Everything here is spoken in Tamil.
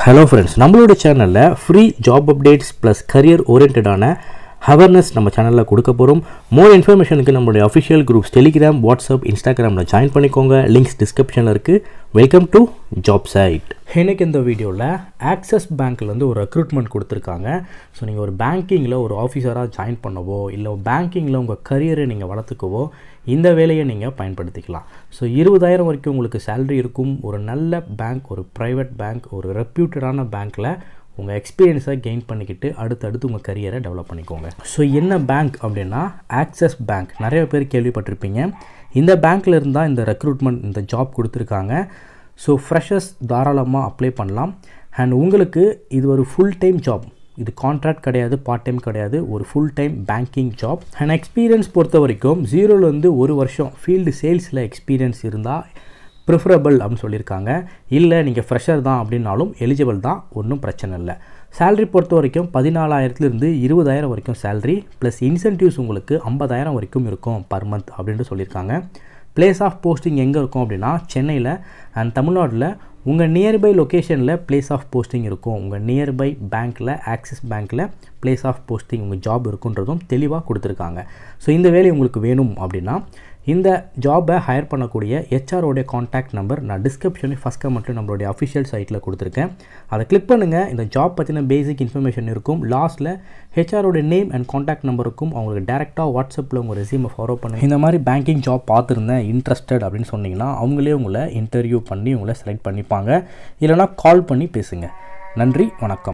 ஹலோ ஃப்ரெண்ட்ஸ் நம்மளோட சேனலில் free job updates plus career ஓரியன்டான awareness நம்ம சேனலில் கொடுக்க போகிறோம் மோர் இன்ஃபர்மேஷனுக்கு நம்மளுடைய அஃபிஷியல் குரூப்ஸ் டெலிகிராம் வாட்ஸ்அப் இன்ஸ்டாகிராமில் ஜாயின் பண்ணிக்கோங்க. லிங்க்ஸ் டிஸ்கிரிப்ஷனில் இருக்குது வெல்கம் டு ஜாப் சைட் இன்றைக்கி இந்த வீடியோவில் ஆக்சஸ் பேங்க்லேருந்து ஒரு ரெக்ரூட்மெண்ட் கொடுத்துருக்காங்க. ஸோ நீங்கள் ஒரு பேங்கிங்கில் ஒரு ஆஃபீஸராக ஜாயின் பண்ணவோ இல்லை பேங்கிங்கில் உங்கள் கரியரை நீங்கள் வளர்த்துக்கவோ இந்த வேலையை நீங்கள் பயன்படுத்திக்கலாம். ஸோ இருபதாயிரம் வரைக்கும் உங்களுக்கு சேலரி இருக்கும். ஒரு நல்ல பேங்க் ஒரு ப்ரைவேட் பேங்க் ஒரு ரெப்யூட்டடான பேங்க்கில் உங்கள் எக்ஸ்பீரியன்ஸை கெயின் பண்ணிக்கிட்டு அடுத்தடுத்து உங்கள் கரியரை டெவலப் பண்ணிக்கோங்க. ஸோ என்ன பேங்க் அப்படின்னா ஆக்சஸ் பேங்க் நிறைய பேர் கேள்விப்பட்டிருப்பீங்க. இந்த பேங்க்கில் இருந்தால் இந்த ரெக்ரூட்மெண்ட் இந்த ஜாப் கொடுத்துருக்காங்க. ஸோ ஃப்ரெஷர்ஸ் தாராளமாக அப்ளை பண்ணலாம். அண்ட் உங்களுக்கு இது ஒரு ஃபுல் டைம் ஜாப் இது கான்ட்ராக்ட் கிடையாது பார்ட் டைம் கிடையாது ஒரு full time banking job and experience பொறுத்த வரைக்கும் ஜீரோலேருந்து ஒரு வருஷம் ஃபீல்டு சேல்ஸில் எக்ஸ்பீரியன்ஸ் இருந்தால் ப்ரிஃபரபிள் அப்படின்னு சொல்லியிருக்காங்க. இல்லை நீங்கள் ஃப்ரெஷர் தான் அப்படின்னாலும் எலிஜிபிள் தான் ஒன்றும் பிரச்சனை இல்லை. சேல்ரி பொறுத்த வரைக்கும் பதினாலாயிரத்துலேருந்து இருபதாயிரம் வரைக்கும் சேல்ரி ப்ளஸ் இன்சென்டிவ்ஸ் உங்களுக்கு ஐம்பதாயிரம் வரைக்கும் இருக்கும் பர் மந்த் அப்படின்ட்டு சொல்லியிருக்காங்க. பிளேஸ் ஆஃப் போஸ்டிங் எங்கே இருக்கும் அப்படின்னா சென்னையில் அண்ட் தமிழ்நாட்டில் உங்கள் நியர்பை லொக்கேஷனில் பிளேஸ் ஆஃப் போஸ்டிங் இருக்கும். உங்கள் நியர்பை பேங்க்கில் ஆக்சிஸ் பேங்க்கில் பிளேஸ் ஆஃப் போஸ்டிங் உங்கள் ஜாப் இருக்குன்றதும் தெளிவாக கொடுத்துருக்காங்க. ஸோ இந்த வேலை உங்களுக்கு வேணும் அப்படின்னா இந்த ஜாபை ஹையர் பண்ணக்கூடிய ஹெச்ஆரோடைய காண்டாக்ட் நம்பர் நான் டிஸ்கிரிப்ஷனில் ஃபஸ்ட் கமெண்ட்டில் நம்மளுடைய அஃபிஷியல் சைட்டில் கொடுத்துருக்கேன். அதை கிளிக் பண்ணுங்கள் இந்த ஜாப் பற்றின பேசிக் இன்ஃபர்மேஷன் இருக்கும். லாஸ்ட்டில் ஹெச்ஆரோட நேம் அண்ட் காண்டாக்ட் நம்பருக்கும் அவங்களுக்கு டேரெக்டாக வாட்ஸ்அப்பில் உங்கள் ரெசியூமை ஃபாலோ பண்ணுங்கள் இந்த மாதிரி பேங்கிங் ஜாப் பார்த்துருந்தேன் இன்ட்ரெஸ்டட் அப்படின்னு சொன்னிங்கன்னா அவங்களே உங்களை இன்டர்வியூ பண்ணி உங்களை செலக்ட் பண்ணிப்பாங்க. இல்லைனா கால் பண்ணி பேசுங்க. நன்றி வணக்கம்.